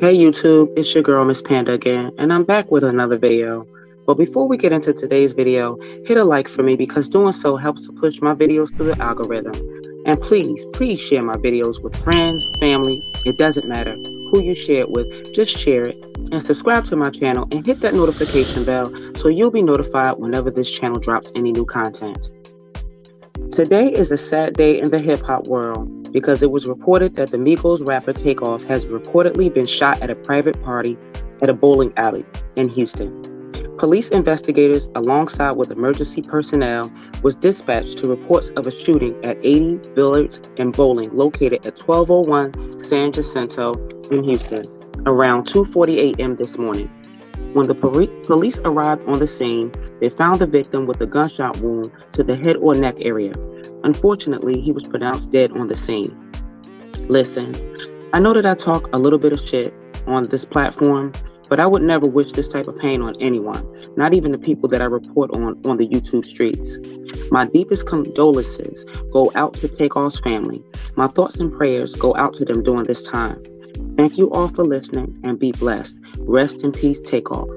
Hey YouTube, it's your girl Miss Panda again, and I'm back with another video. But before we get into today's video, hit a like for me because doing so helps to push my videos through the algorithm. And please, please share my videos with friends, family, it doesn't matter who you share it with, just share it. And subscribe to my channel and hit that notification bell so you'll be notified whenever this channel drops any new content. Today is a sad day in the hip hop world because it was reported that the Migos rapper Takeoff has reportedly been shot at a private party at a bowling alley in Houston. Police investigators, alongside with emergency personnel, was dispatched to reports of a shooting at 80 Billiards and Bowling located at 1201 San Jacinto in Houston around 2:40 a.m. this morning. When the police arrived on the scene, they found the victim with a gunshot wound to the head or neck area. Unfortunately, he was pronounced dead on the scene. Listen, I know that I talk a little bit of shit on this platform, but I would never wish this type of pain on anyone, not even the people that I report on on the YouTube streets. My deepest condolences go out to Takeoff's family. My thoughts and prayers go out to them during this time. Thank you all for listening and be blessed. Rest in peace, Takeoff.